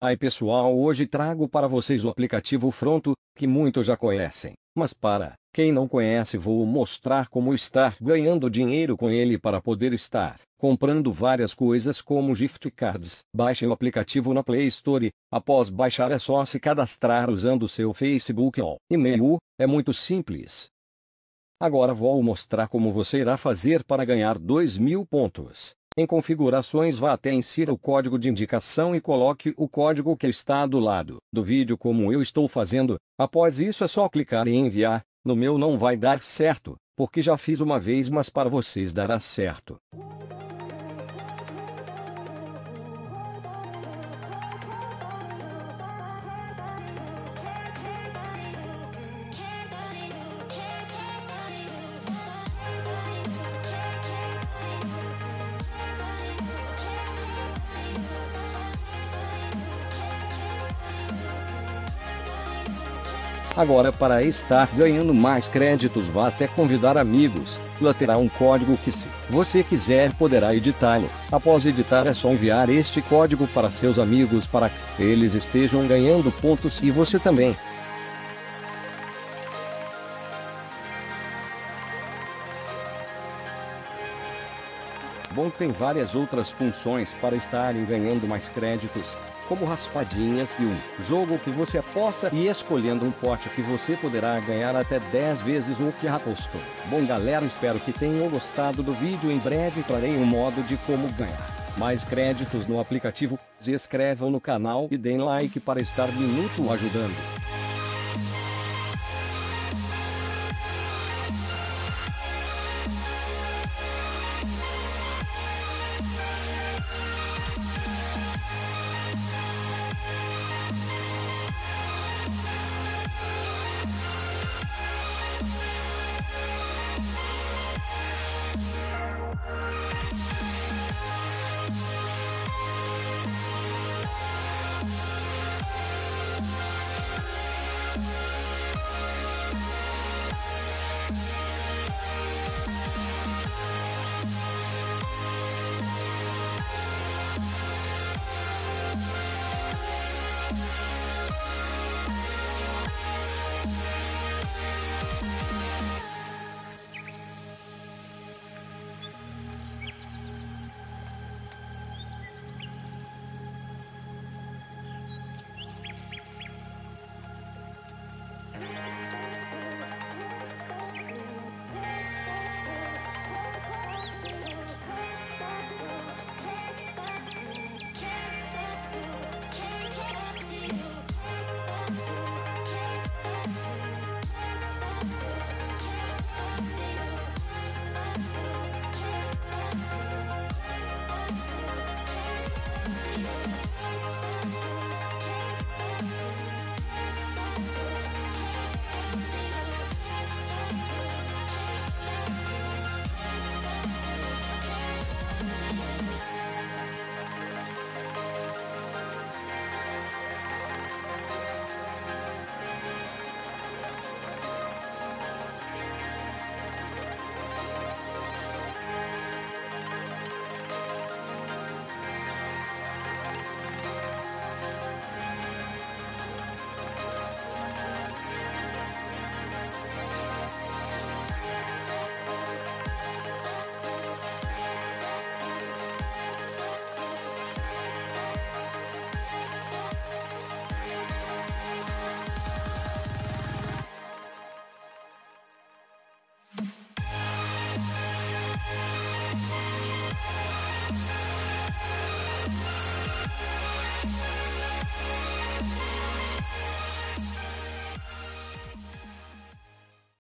Aí pessoal, hoje trago para vocês o aplicativo Fronto, que muitos já conhecem. Mas para quem não conhece, vou mostrar como estar ganhando dinheiro com ele para poder estar comprando várias coisas como gift cards. Baixe o aplicativo na Play Store. Após baixar é só se cadastrar usando seu Facebook ou e-mail. É muito simples. Agora vou mostrar como você irá fazer para ganhar 2 mil pontos. Em configurações vá até insira o código de indicação e coloque o código que está do lado do vídeo como eu estou fazendo. Após isso é só clicar em enviar. No meu não vai dar certo, porque já fiz uma vez mas para vocês dará certo. Agora para estar ganhando mais créditos vá até convidar amigos, lá terá um código que se você quiser poderá editá-lo. Após editar é só enviar este código para seus amigos para que eles estejam ganhando pontos e você também. Bom tem várias outras funções para estarem ganhando mais créditos, como raspadinhas e um jogo que você aposta e escolhendo um pote que você poderá ganhar até 10 vezes o que apostou. Bom galera espero que tenham gostado do vídeo em breve trarei um modo de como ganhar mais créditos no aplicativo, se inscrevam no canal e deem like para estar minuto ajudando.